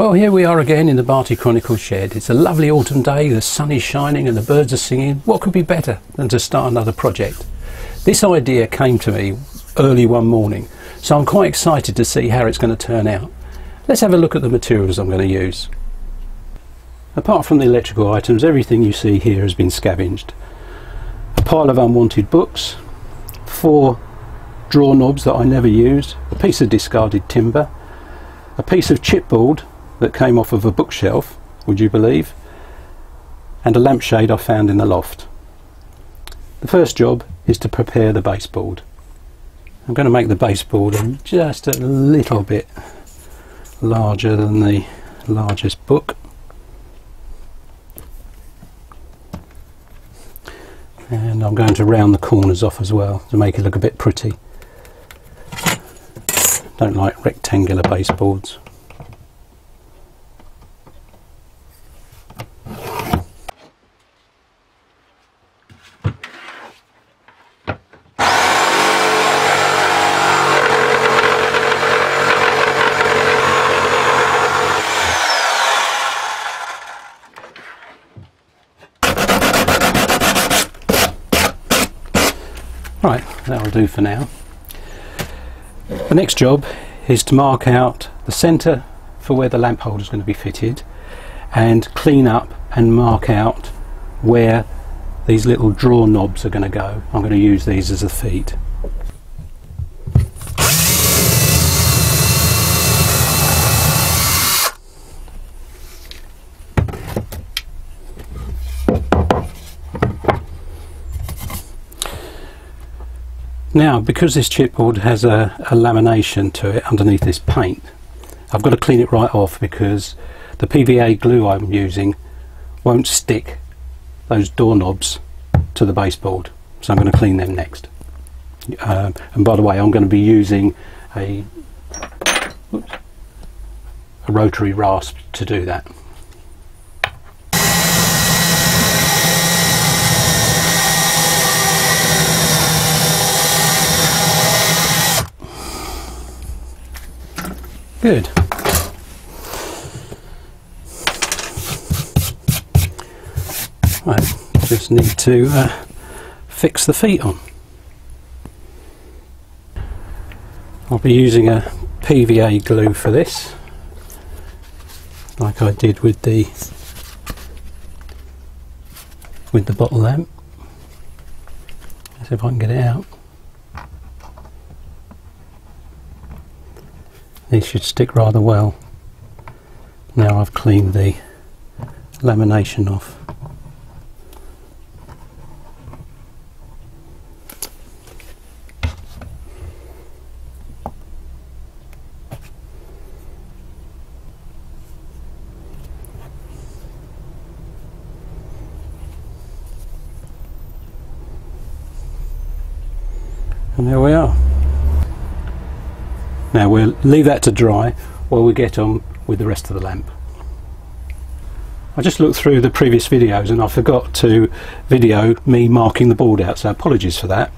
Well, here we are again in the Barty Chronicle shed. It's a lovely autumn day, the sun is shining and the birds are singing. What could be better than to start another project? This idea came to me early one morning, so I'm quite excited to see how it's going to turn out. Let's have a look at the materials I'm going to use. Apart from the electrical items, everything you see here has been scavenged. A pile of unwanted books, four drawer knobs that I never used, a piece of discarded timber, a piece of chipboard that came off of a bookshelf, would you believe, and a lampshade I found in the loft. The first job is to prepare the baseboard. I'm going to make the baseboard just a little bit larger than the largest book. And I'm going to round the corners off as well to make it look a bit pretty. Don't like rectangular baseboards. Right, that'll do for now. The next job is to mark out the centre for where the lamp holder is going to be fitted and clean up and mark out where these little drawer knobs are going to go. I'm going to use these as the feet. Now, because this chipboard has a, a, lamination to it underneath this paint, I've got to clean it right off because the PVA glue I'm using won't stick those doorknobs to the baseboard. So I'm going to clean them next. Um, and by the way, I'm going to be using a, oops, a rotary rasp to do that. Good. Right, just need to uh, fix the feet on. I'll be using a PVA glue for this, like I did with the with the bottle lamp. Let's see if I can get it out. These should stick rather well. Now I've cleaned the lamination off. And there we are. Now we'll leave that to dry while we get on with the rest of the lamp. I just looked through the previous videos and I forgot to video me marking the board out, so apologies for that.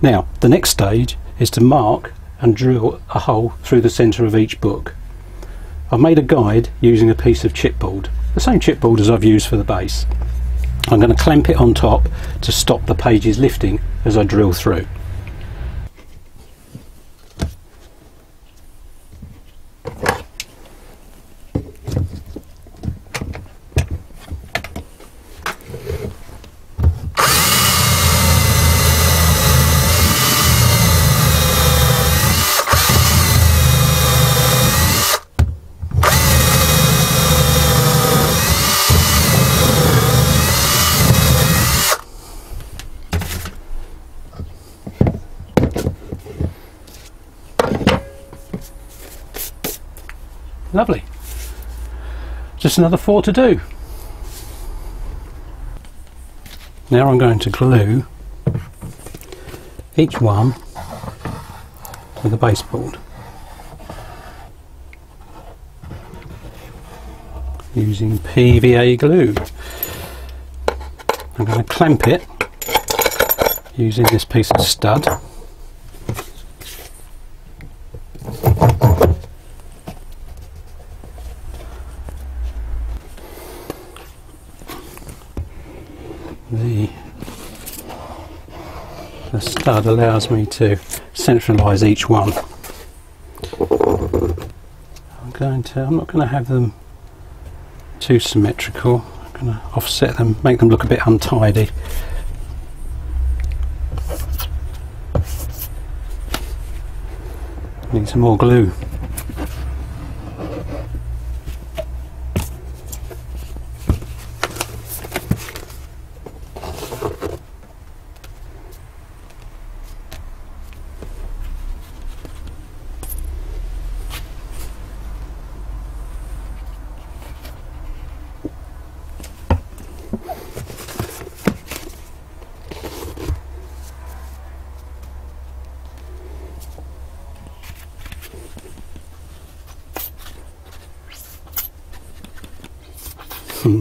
Now, the next stage is to mark and drill a hole through the centre of each book. I've made a guide using a piece of chipboard, the same chipboard as I've used for the base. I'm going to clamp it on top to stop the pages lifting as I drill through. Lovely. Just another four to do. Now I'm going to glue each one to the baseboard using PVA glue. I'm going to clamp it using this piece of stud the stud allows me to centralize each one. I'm going to I'm not going to have them too symmetrical. I'm going to offset them, make them look a bit untidy. Need some more glue. There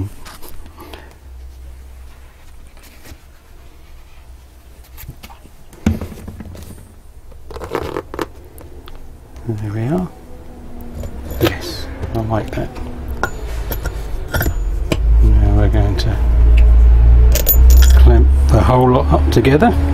we are. Yes, I like that. Now we're going to clamp the whole lot up together.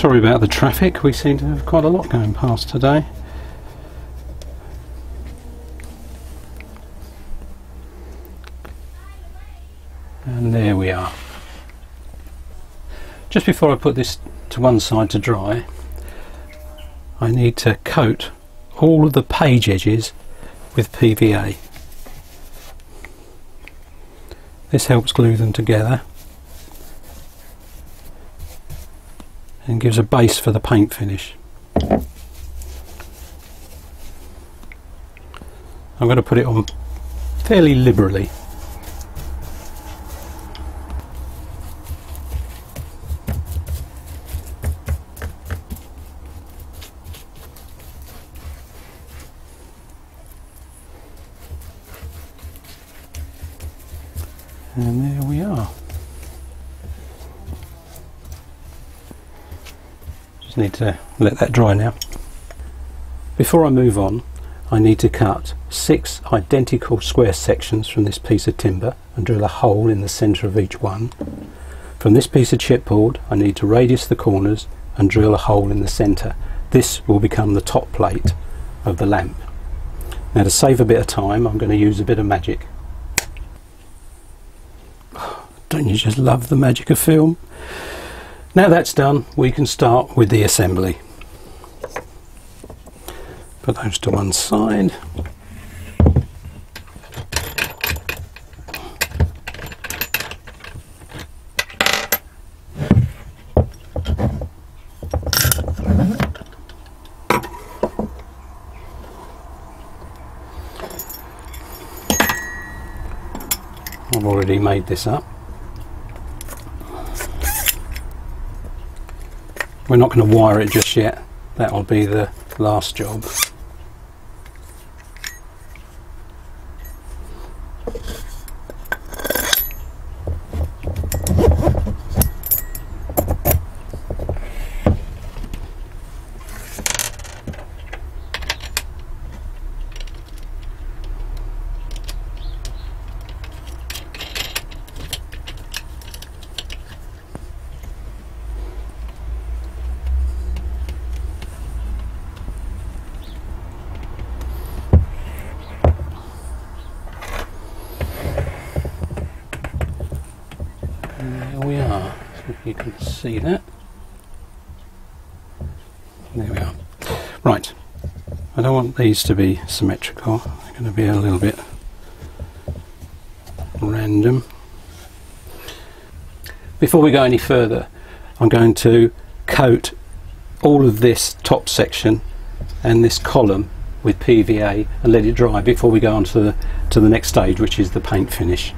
Sorry about the traffic, we seem to have quite a lot going past today. And there we are. Just before I put this to one side to dry, I need to coat all of the page edges with PVA. This helps glue them together and gives a base for the paint finish. I'm going to put it on fairly liberally Just need to let that dry now. Before I move on, I need to cut six identical square sections from this piece of timber and drill a hole in the centre of each one. From this piece of chipboard, I need to radius the corners and drill a hole in the centre. This will become the top plate of the lamp. Now to save a bit of time, I'm going to use a bit of magic. Don't you just love the magic of film? Now that's done, we can start with the assembly. Put those to one side. I've already made this up. We're not going to wire it just yet. That'll be the last job. there we are. If you can see that. There we are. Right. I don't want these to be symmetrical. They're going to be a little bit random. Before we go any further, I'm going to coat all of this top section and this column with PVA and let it dry before we go on to the, to the next stage which is the paint finish.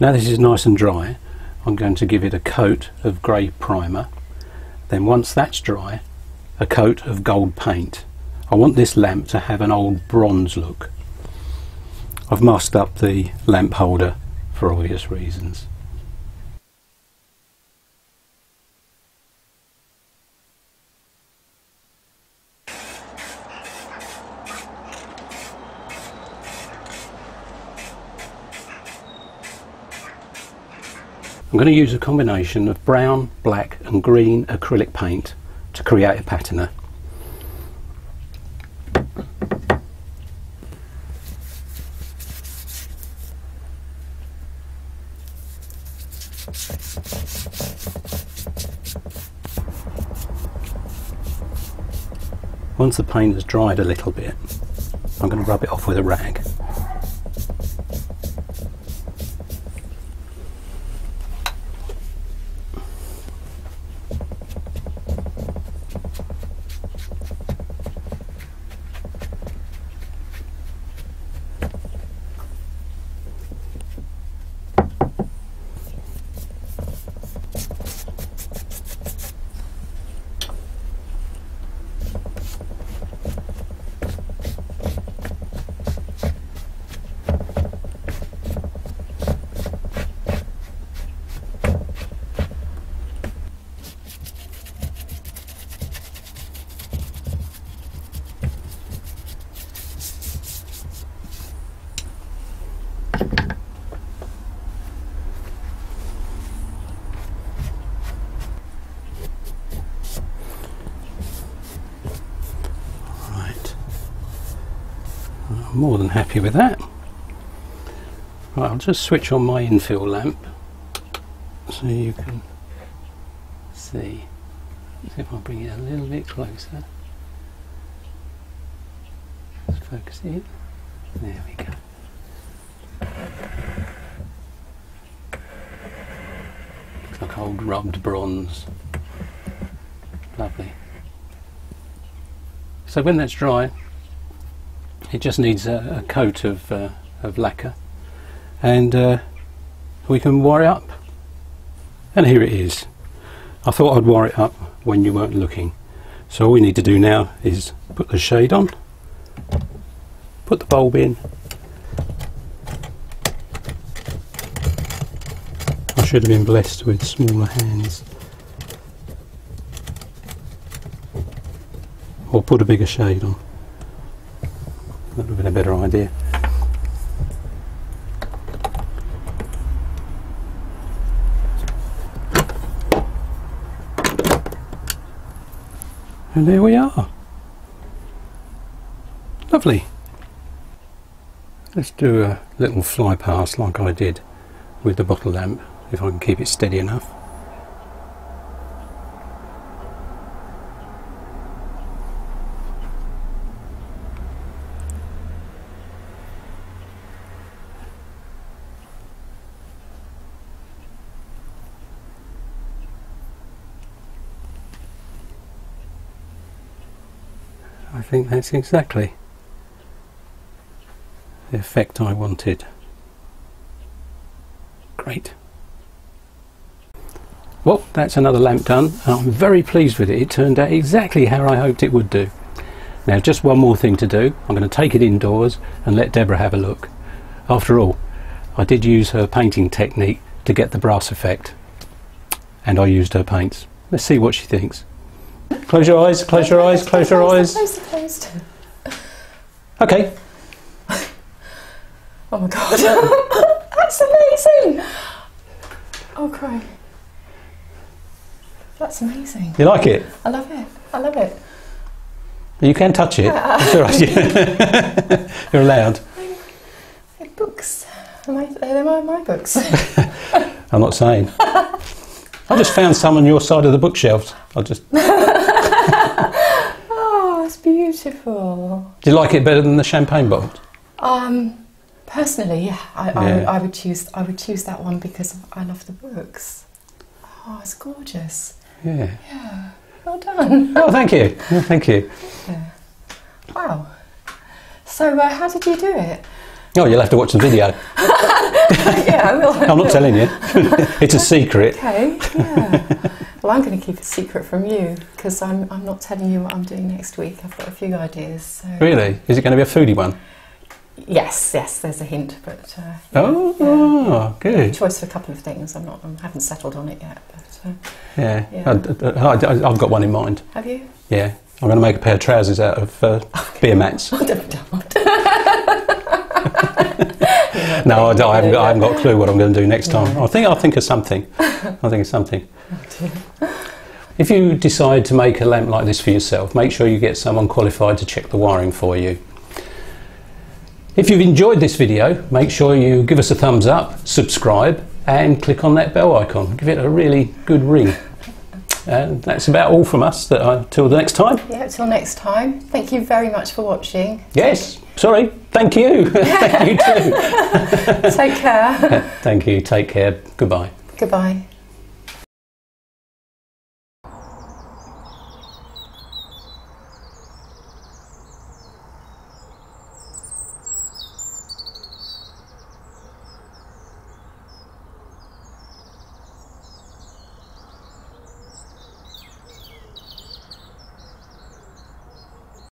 Now this is nice and dry, I'm going to give it a coat of grey primer. Then once that's dry, a coat of gold paint. I want this lamp to have an old bronze look. I've masked up the lamp holder for obvious reasons. I'm going to use a combination of brown, black and green acrylic paint to create a patina. Once the paint has dried a little bit, I'm going to rub it off with a rag. More than happy with that. Right, I'll just switch on my infill lamp so you can see. See if I bring it a little bit closer. Let's focus in. There we go. Looks like old rubbed bronze. Lovely. So when that's dry, it just needs a, a coat of, uh, of lacquer and uh, we can wire it up. And here it is. I thought I'd wire it up when you weren't looking. So all we need to do now is put the shade on, put the bulb in. I should have been blessed with smaller hands. Or put a bigger shade on. That would have been a better idea. And there we are. Lovely. Let's do a little fly past like I did with the bottle lamp, if I can keep it steady enough. I think that's exactly the effect I wanted. Great. Well, that's another lamp done. I'm very pleased with it. It turned out exactly how I hoped it would do. Now, just one more thing to do. I'm going to take it indoors and let Deborah have a look. After all, I did use her painting technique to get the brass effect. And I used her paints. Let's see what she thinks. Close your eyes, close your eyes, close your eyes. Closed, closed. Okay, Oh my god. That's amazing. Oh, cry. That's amazing. you like it? I love it. I love it. You can touch it. It's all right. You're allowed. They're books. My, they're my, my books. I'm not saying. I just found some on your side of the bookshelves. I just. Oh, it's beautiful. Do you like it better than the champagne bottle? Um, personally, yeah, I, Yeah. I, I would choose. I would choose that one because I love the books. Oh, it's gorgeous. Yeah. Yeah. Well done. Oh, thank you. Oh, thank you. Yeah. Wow. So, uh, how did you do it? Oh, you'll have to watch the video. yeah, I will. I'm not telling you. it's a secret. Okay. Yeah. well, I'm going to keep it secret from you because I'm, I'm not telling you what I'm doing next week. I've got a few ideas. So. Really? Is it going to be a foodie one? Yes, yes. There's a hint, but uh, yeah, Oh, yeah. good. choice for a couple of things. I'm not. I haven't settled on it yet. But uh, Yeah. Yeah. I, have got one in mind. have you? Yeah. I'm going to make a pair of trousers out of uh, beer mats. Don't. don't. yeah. No, I, I, haven't got, I haven't got a clue what I'm going to do next time. I think I'll think of something. I think of something. If you decide to make a lamp like this for yourself, make sure you get someone qualified to check the wiring for you. If you've enjoyed this video, make sure you give us a thumbs up, subscribe, and click on that bell icon. Give it a really good ring. And that's about all from us. That until the next time. Yeah, until next time. Thank you very much for watching. Yes. Sorry. Thank you. Thank you too. Take care. Thank you. Take care. Goodbye. Goodbye.